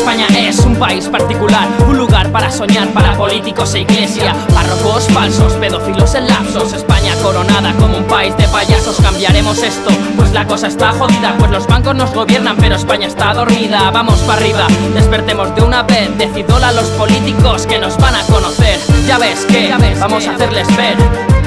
España es un país particular, un lugar para soñar para políticos e iglesia, párrocos falsos, pedófilos en lapsos. España coronada como un país de payasos. Cambiaremos esto, pues la cosa está jodida, pues los bancos nos gobiernan, pero España está dormida. Vamos para arriba, despertemos de una vez. Decidola a los políticos que nos van a conocer. Ya ves que vamos a hacerles ver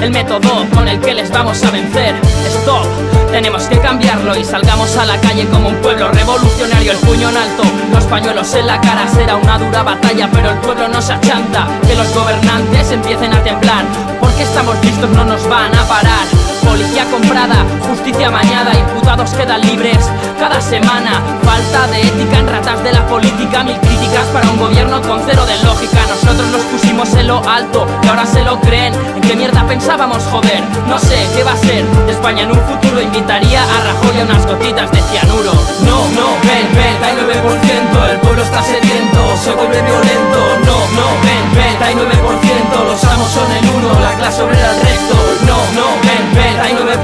el método con el que les vamos a vencer. Stop, tenemos que cambiarlo y salgamos a la calle como un pueblo revolucionario. El puño en alto, los pañuelos en la cara. Será una dura batalla, pero el pueblo no se achanta. Que los gobernantes empiecen a temblar, porque estamos listos, no nos van a parar. Policía comprada, justicia mañada, imputados quedan libres cada semana. Falta de ética en ratas de la política, mil críticas para un gobierno con cero de lógica. Nosotros los pusimos en lo alto y ahora se lo creen. ¿En qué mierda pensábamos joder? No sé qué va a ser España en un futuro. Invitaría a Rajoy a unas gotitas de cianuro. No, no, ven, ven, hay 9%, el pueblo está sediento, se vuelve violento. No, no, ven, ven, hay 9%, los amos son el uno, la clase obrera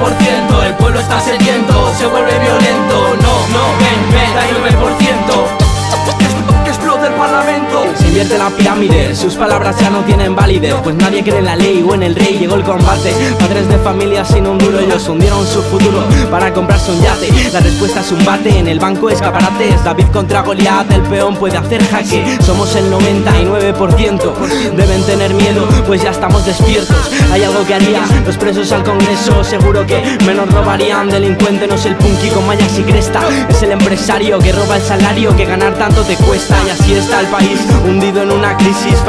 el pueblo está sediento, se vuelve violento. No, no, ven, ven, hay 9%. Que explote el parlamento. Se invierte la pirámide, sus palabras ya no tienen validez Pues nadie cree en la ley o en el rey, llegó el combate Padres de familia sin un duro, ellos hundieron su futuro Para comprarse un yate, la respuesta es un bate En el banco escaparates, David contra Goliat El peón puede hacer jaque, somos el 99% Deben tener miedo, pues ya estamos despiertos. Hay algo que haría, los presos al congreso Seguro que menos robarían. Delincuente no es el punky con mallas y cresta Es el empresario que roba el salario Que ganar tanto te cuesta. Y así está el país, hundido en una crisis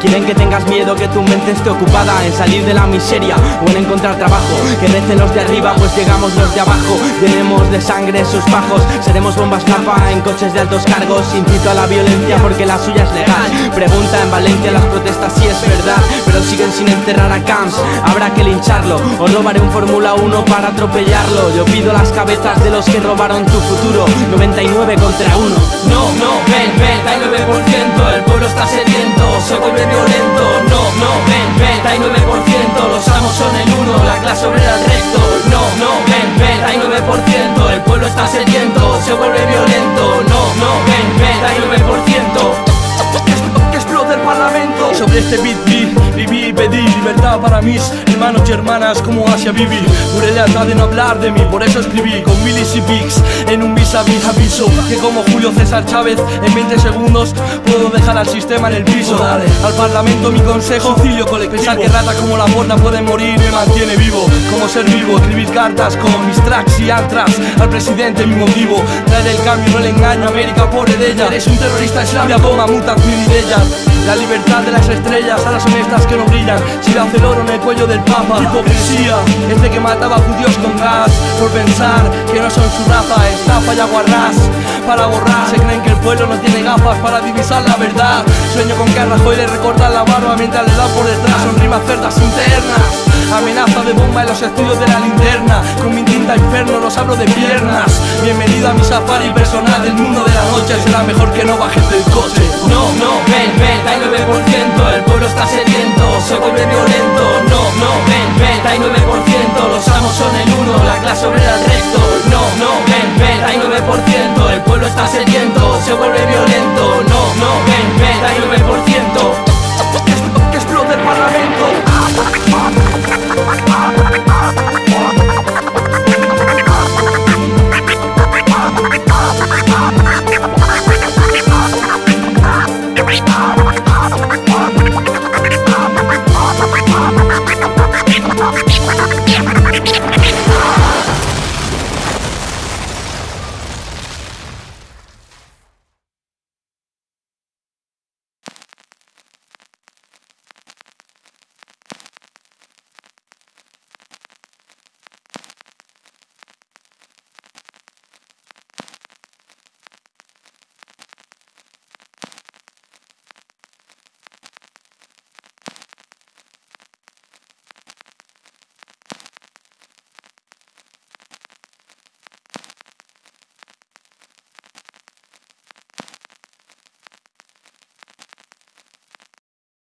Quieren que tengas miedo, que tu mente esté ocupada En salir de la miseria o en encontrar trabajo. Que recen los de arriba, pues llegamos los de abajo. Llenemos de sangre sus bajos. Seremos bombas capa en coches de altos cargos. Incito a la violencia porque la suya es legal. Pregunta en Valencia las protestas si es verdad Pero siguen sin enterrar a Camps. Habrá que lincharlo. O robaré un Fórmula 1 para atropellarlo. Yo pido las cabezas de los que robaron tu futuro. 99 contra 1 No, no, ven, ven, hay 9%, el pueblo está sediento, se vuelve violento. No, no, ven, ven, hay 9%, los amos son el uno, la clase obrera el resto. No, no, ven, ven, hay 9%, el pueblo está sediento, se vuelve violento. No, no, ven, ven, hay 9%. Que explote el parlamento Sobre este beat para mis hermanos y hermanas como Asia Bibi lealtad de no hablar de mí, por eso escribí con milis y pics En un vis a vis aviso que como Julio César Chávez En 20 segundos puedo dejar al sistema en el piso. Dale, al parlamento mi consejo, concilio colectivo Pensar que rata como la porta puede morir me mantiene vivo. Como ser vivo, escribir cartas con mis tracks y antras Al presidente mi motivo, traer el cambio, no el engaño América pobre de ella, eres un terrorista islámico Toma mutas mil de ellas La libertad de las estrellas a las honestas que no brillan. Si hace el oro en el cuello del papa Hipocresía, este que mataba a judíos con gas Por pensar que no son su raza Estafa y aguarrás. Para borrar Se creen que el pueblo no tiene gafas para divisar la verdad. Sueño con que a Rajoy le recortan la barba mientras le dan por detrás Son rimas cerdas internas. Amenaza de bomba en los estudios de la linterna Con tinta inferno abro de piernas Bienvenido a mi safari personal del mundo de la noche Será mejor que no bajes del coche No, no, ven, ven, hay 9%, el pueblo está sediento, se vuelve violento. No, no, ven, ven, hay 9%, los amos son el uno, la clase obrera el resto. No, no, ven, ven, hay 9%, el pueblo está sediento, se vuelve violento. No, no,